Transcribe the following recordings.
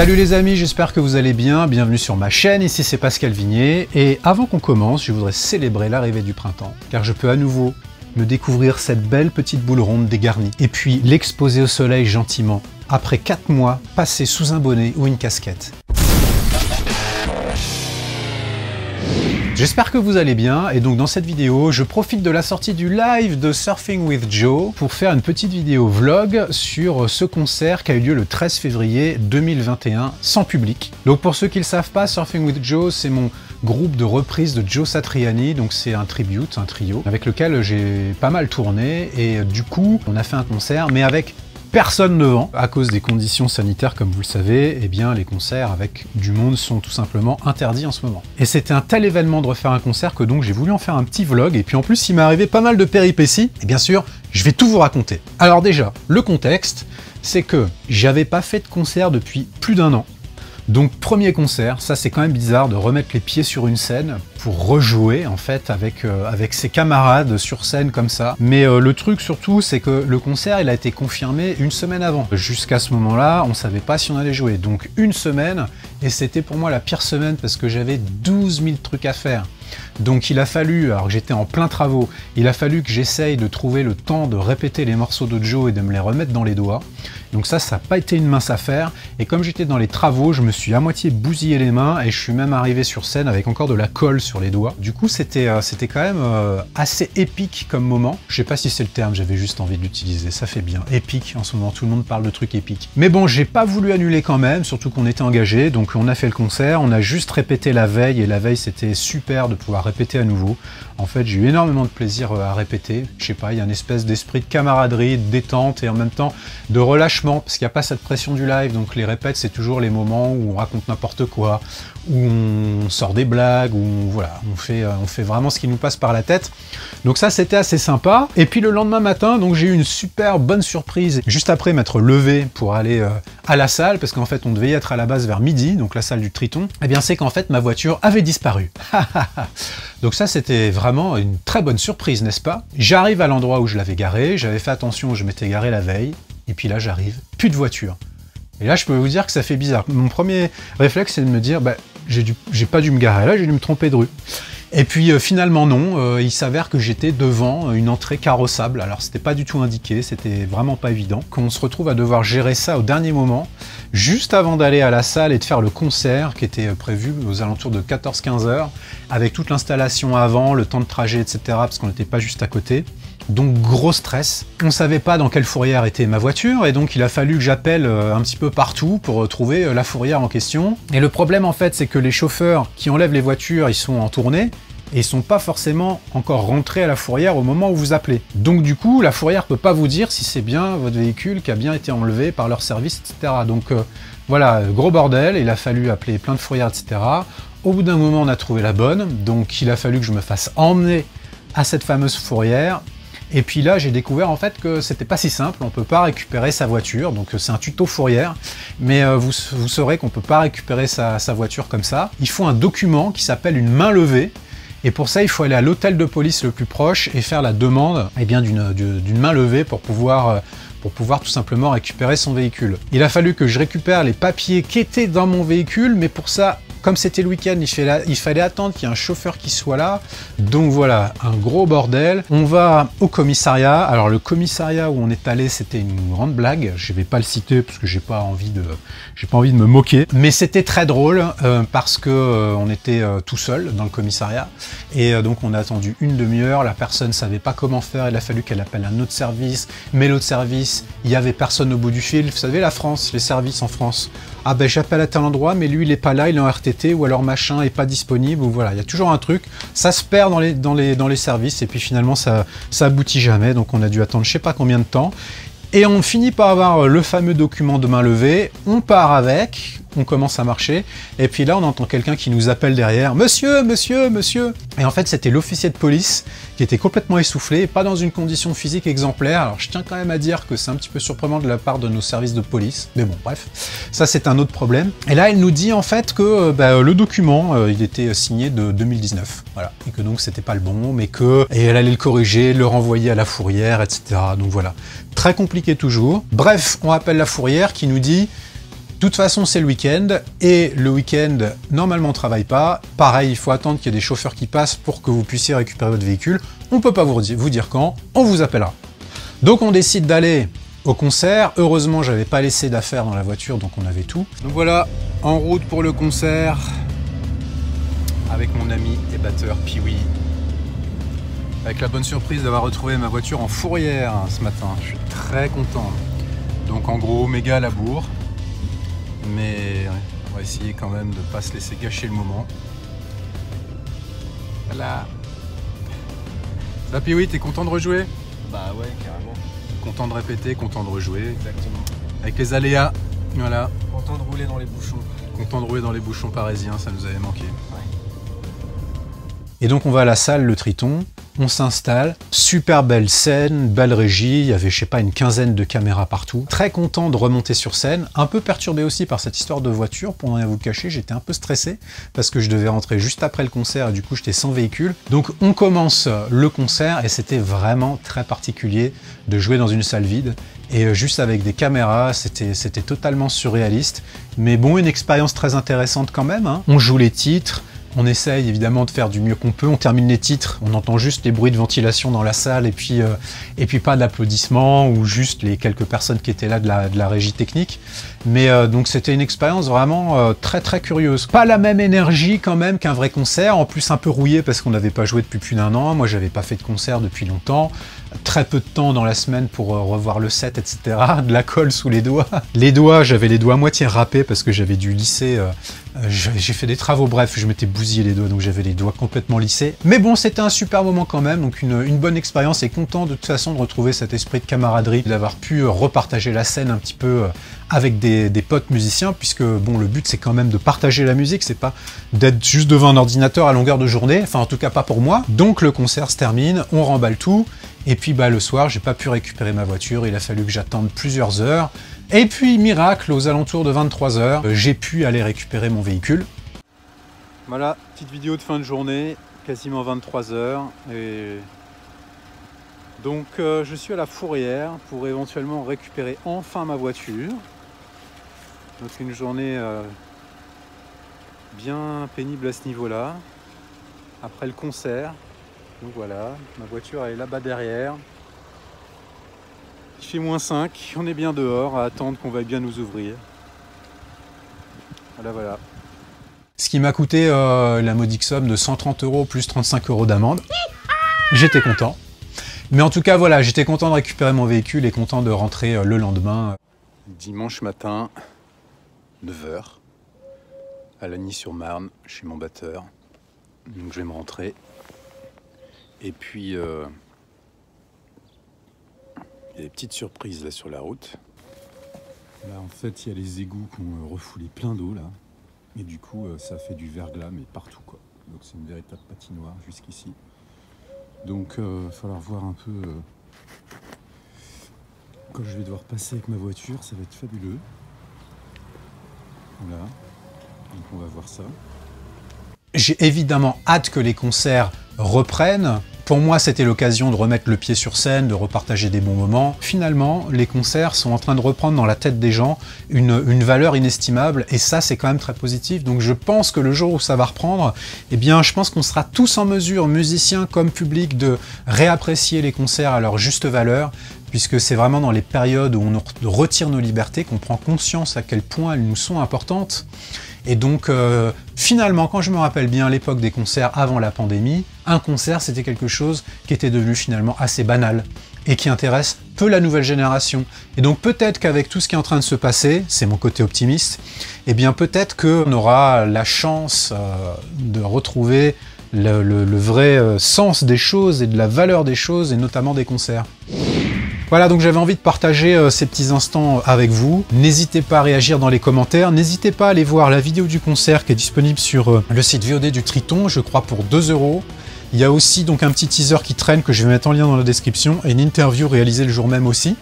Salut les amis, j'espère que vous allez bien, bienvenue sur ma chaîne, ici c'est Pascal Vignier, et avant qu'on commence, je voudrais célébrer l'arrivée du printemps, car je peux à nouveau me découvrir cette belle petite boule ronde dégarnie, et puis l'exposer au soleil gentiment, après 4 mois passés sous un bonnet ou une casquette. J'espère que vous allez bien. Et donc dans cette vidéo je profite de la sortie du live de Surfing with Joe pour faire une petite vidéo vlog sur ce concert qui a eu lieu le 13 février 2021 sans public. Donc pour ceux qui ne le savent pas, Surfing with Joe c'est mon groupe de reprise de Joe Satriani, donc c'est un tribute, un trio, avec lequel j'ai pas mal tourné. Et du coup on a fait un concert mais avec personne devant. À cause des conditions sanitaires, comme vous le savez, eh bien, les concerts avec du monde sont tout simplement interdits en ce moment. Et c'était un tel événement de refaire un concert que donc j'ai voulu en faire un petit vlog. Et puis en plus, il m'est arrivé pas mal de péripéties. Et bien sûr, je vais tout vous raconter. Alors déjà, le contexte, c'est que j'avais pas fait de concert depuis plus d'un an. Donc premier concert, ça c'est quand même bizarre de remettre les pieds sur une scène pour rejouer en fait avec, euh, ses camarades sur scène comme ça. Mais euh, le truc surtout c'est que le concert il a été confirmé une semaine avant. Jusqu'à ce moment-là on savait pas si on allait jouer. Donc une semaine et c'était pour moi la pire semaine parce que j'avais 12 000 trucs à faire. Donc il a fallu, alors que j'étais en plein travaux, il a fallu que j'essaye de trouver le temps de répéter les morceaux de Joe et de me les remettre dans les doigts. Donc ça, ça n'a pas été une mince affaire. Et comme j'étais dans les travaux, je me suis à moitié bousillé les mains et je suis même arrivé sur scène avec encore de la colle sur les doigts. Du coup, c'était euh, quand même euh, assez épique comme moment. Je sais pas si c'est le terme, j'avais juste envie de l'utiliser. Ça fait bien. Épique, en ce moment, tout le monde parle de trucs épiques. Mais bon, j'ai pas voulu annuler quand même, surtout qu'on était engagé. Donc on a fait le concert, on a juste répété la veille et la veille, c'était super de pouvoir répéter à nouveau. En fait, j'ai eu énormément de plaisir euh, à répéter. Je sais pas, il y a une espèce d'esprit de camaraderie, de détente et en même temps de relâchement, parce qu'il n'y a pas cette pression du live. Donc les répètes, c'est toujours les moments où on raconte n'importe quoi, où on sort des blagues, où voilà, on fait, euh, on fait vraiment ce qui nous passe par la tête. Donc ça, c'était assez sympa. Et puis le lendemain matin, donc j'ai eu une super bonne surprise. Juste après m'être levé pour aller euh, à la salle, parce qu'en fait, on devait y être à la base vers midi, donc la salle du Triton. Eh bien, c'est qu'en fait, ma voiture avait disparu. donc ça, c'était vraiment une très bonne surprise, n'est-ce pas? J'arrive à l'endroit où je l'avais garé, j'avais fait attention je m'étais garé la veille, et puis là j'arrive, plus de voiture. Et là je peux vous dire que ça fait bizarre. Mon premier réflexe c'est de me dire, bah, j'ai pas dû me garer là, j'ai dû me tromper de rue. Et puis euh, finalement non, euh, il s'avère que j'étais devant une entrée carrossable, alors c'était pas du tout indiqué, c'était vraiment pas évident, qu'on se retrouve à devoir gérer ça au dernier moment, juste avant d'aller à la salle et de faire le concert qui était prévu aux alentours de 14-15 heures, avec toute l'installation avant, le temps de trajet, etc., parce qu'on n'était pas juste à côté. Donc gros stress. On savait pas dans quelle fourrière était ma voiture et donc il a fallu que j'appelle euh, un petit peu partout pour trouver euh, la fourrière en question. Et le problème en fait c'est que les chauffeurs qui enlèvent les voitures ils sont en tournée et sont pas forcément encore rentrés à la fourrière au moment où vous appelez. Donc du coup, la fourrière peut pas vous dire si c'est bien votre véhicule qui a bien été enlevé par leur service, etc. Donc euh, voilà, gros bordel, il a fallu appeler plein de fourrières, etc. Au bout d'un moment, on a trouvé la bonne, donc il a fallu que je me fasse emmener à cette fameuse fourrière. Et puis là, j'ai découvert en fait que c'était pas si simple, on peut pas récupérer sa voiture, donc c'est un tuto fourrière, mais euh, vous, saurez qu'on peut pas récupérer sa, sa voiture comme ça. Il faut un document qui s'appelle une main levée, et pour ça, il faut aller à l'hôtel de police le plus proche et faire la demande eh d'une main levée pour pouvoir, euh, pour pouvoir tout simplement récupérer son véhicule. Il a fallu que je récupère les papiers qui étaient dans mon véhicule, mais pour ça, comme c'était le week-end, il, fallait attendre qu'il y ait un chauffeur qui soit là. Donc voilà, un gros bordel. On va au commissariat. Alors le commissariat où on est allé, c'était une grande blague. Je vais pas le citer parce que j'ai pas envie de, pas envie de me moquer. Mais c'était très drôle euh, parce que euh, on était euh, tout seul dans le commissariat et donc on a attendu une demi-heure. La personne savait pas comment faire. Il a fallu qu'elle appelle un autre service. Mais l'autre service, il y avait personne au bout du fil. Vous savez la France, les services en France. Ah ben j'appelle à tel endroit, mais lui il est pas là, il est en RT ou alors machin est pas disponible, ou voilà, il y a toujours un truc, ça se perd dans les, services, et puis finalement ça, ça aboutit jamais, donc on a dû attendre je sais pas combien de temps, et on finit par avoir le fameux document de main levée, on part avec, on commence à marcher, et puis là on entend quelqu'un qui nous appelle derrière, Monsieur, monsieur, monsieur. Et en fait c'était l'officier de police qui était complètement essoufflé, pas dans une condition physique exemplaire, alors je tiens quand même à dire que c'est un petit peu surprenant de la part de nos services de police, mais bon bref, ça c'est un autre problème. Et là elle nous dit en fait que euh, bah, le document, euh, il était signé de 2019, voilà, et que donc c'était pas le bon, mais que, et elle allait le corriger, le renvoyer à la fourrière, etc. Donc voilà, très compliqué toujours. Bref, on appelle la fourrière qui nous dit toute façon, c'est le week-end, et le week-end, normalement, on travaille pas. Pareil, il faut attendre qu'il y ait des chauffeurs qui passent pour que vous puissiez récupérer votre véhicule. On peut pas vous dire, quand, on vous appellera. Donc on décide d'aller au concert. Heureusement, j'avais pas laissé d'affaires dans la voiture, donc on avait tout. Donc voilà, en route pour le concert, avec mon ami et batteur Piwi. Avec la bonne surprise d'avoir retrouvé ma voiture en fourrière ce matin. Je suis très content. Donc en gros, méga labour. Mais on va essayer quand même de ne pas se laisser gâcher le moment. Voilà. Ça Piwi, t'es content de rejouer? Bah ouais, carrément. Content de répéter, content de rejouer. Exactement. Avec les aléas, voilà. Content de rouler dans les bouchons. Content de rouler dans les bouchons parisiens, ça nous avait manqué. Ouais. Et donc on va à la salle, le Triton, on s'installe, super belle scène, belle régie, il y avait je sais pas une quinzaine de caméras partout. Très content de remonter sur scène, un peu perturbé aussi par cette histoire de voiture, pour rien vous cacher, j'étais un peu stressé parce que je devais rentrer juste après le concert du coup j'étais sans véhicule. Donc on commence le concert et c'était vraiment très particulier de jouer dans une salle vide et euh, juste avec des caméras, c'était totalement surréaliste. Mais bon, une expérience très intéressante quand même. Hein. On joue les titres, on essaye évidemment de faire du mieux qu'on peut, on termine les titres, on entend juste les bruits de ventilation dans la salle et puis, euh, et puis pas d'applaudissements ou juste les quelques personnes qui étaient là de la, de la régie technique. Mais euh, donc c'était une expérience vraiment euh, très très curieuse. Pas la même énergie quand même qu'un vrai concert, en plus un peu rouillé parce qu'on n'avait pas joué depuis plus d'un an, moi j'avais pas fait de concert depuis longtemps, très peu de temps dans la semaine pour revoir le set, etc. De la colle sous les doigts. Les doigts, j'avais les doigts moitié râpés parce que j'avais dû lisser euh, j'ai fait des travaux, bref, je m'étais bousillé les doigts, donc j'avais les doigts complètement lissés. Mais bon, c'était un super moment quand même, donc une, bonne expérience et content de toute façon de retrouver cet esprit de camaraderie, d'avoir pu euh, repartager la scène un petit peu euh, avec des, potes musiciens, puisque bon, le but c'est quand même de partager la musique, c'est pas d'être juste devant un ordinateur à longueur de journée, enfin en tout cas pas pour moi. Donc le concert se termine, on remballe tout, et puis bah le soir, j'ai pas pu récupérer ma voiture, il a fallu que j'attende plusieurs heures. Et puis, miracle, aux alentours de 23h, euh, j'ai pu aller récupérer mon véhicule. Voilà, petite vidéo de fin de journée, quasiment 23h. Et donc, euh, je suis à la fourrière pour éventuellement récupérer enfin ma voiture. Donc, une journée euh, bien pénible à ce niveau-là. Après le concert. Donc voilà, ma voiture est là-bas derrière. Il fait moins 5, on est bien dehors à attendre qu'on va bien nous ouvrir. Voilà, voilà. Ce qui m'a coûté euh, la modique somme de 130 euros plus 35 euros d'amende. J'étais content. Mais en tout cas, voilà, j'étais content de récupérer mon véhicule et content de rentrer euh, le lendemain. Dimanche matin, 9h, à Lagny-sur-Marne, chez mon batteur. Donc je vais me rentrer. Et puis, euh, des petites surprises là sur la route. Là en fait il y a les égouts qui ont euh, refoulé plein d'eau là. Et du coup euh, ça fait du verglas mais partout quoi. Donc c'est une véritable patinoire jusqu'ici. Donc il euh, va falloir voir un peu quand je vais devoir passer avec ma voiture, ça va être fabuleux. Voilà. Donc on va voir ça. J'ai évidemment hâte que les concerts reprennent. Pour moi, c'était l'occasion de remettre le pied sur scène, de repartager des bons moments. Finalement, les concerts sont en train de reprendre dans la tête des gens une, valeur inestimable, et ça, c'est quand même très positif. Donc je pense que le jour où ça va reprendre, eh bien, je pense qu'on sera tous en mesure, musiciens comme public, de réapprécier les concerts à leur juste valeur, puisque c'est vraiment dans les périodes où on retire nos libertés qu'on prend conscience à quel point elles nous sont importantes. Et donc, euh, finalement, quand je me rappelle bien l'époque des concerts avant la pandémie, un concert, c'était quelque chose qui était devenu finalement assez banal et qui intéresse peu la nouvelle génération. Et donc peut-être qu'avec tout ce qui est en train de se passer, c'est mon côté optimiste, eh bien peut-être qu'on aura la chance euh, de retrouver le, vrai euh, sens des choses et de la valeur des choses, et notamment des concerts. Voilà, donc j'avais envie de partager euh, ces petits instants avec vous. N'hésitez pas à réagir dans les commentaires. N'hésitez pas à aller voir la vidéo du concert qui est disponible sur euh, le site VOD du Triton, je crois pour 2 euros. Il y a aussi donc un petit teaser qui traîne que je vais mettre en lien dans la description et une interview réalisée le jour même aussi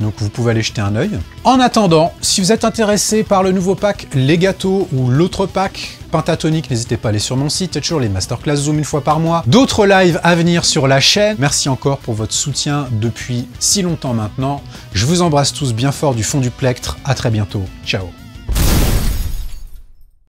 donc vous pouvez aller jeter un œil. En attendant, si vous êtes intéressé par le nouveau pack Les Gâteaux ou l'autre pack Pentatonique, n'hésitez pas à aller sur mon site, il y a toujours les masterclass Zoom une fois par mois, d'autres lives à venir sur la chaîne. Merci encore pour votre soutien depuis si longtemps maintenant. Je vous embrasse tous bien fort du fond du plectre, à très bientôt, ciao